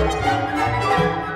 Música